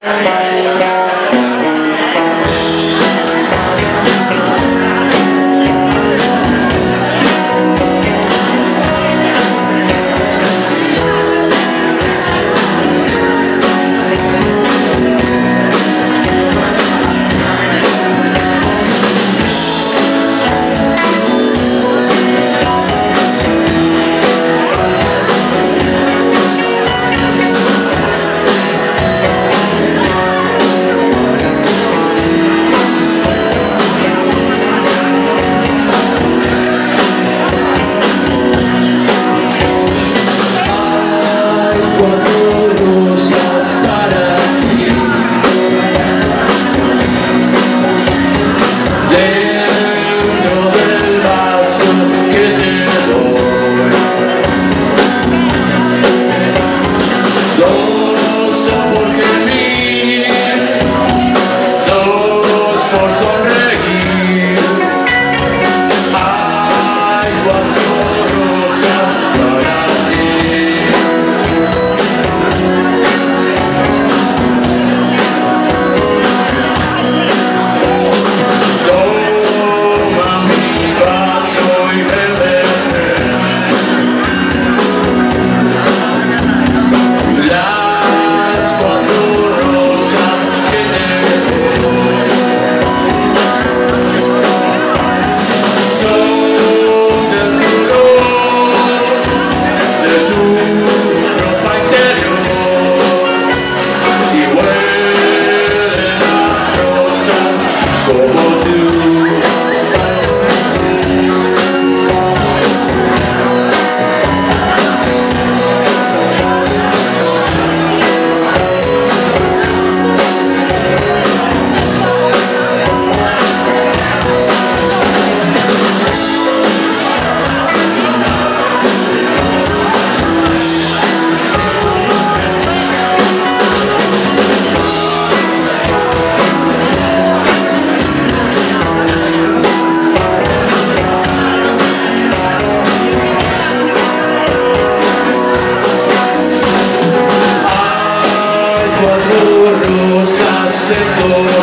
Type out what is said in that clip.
cuatro rosas sector.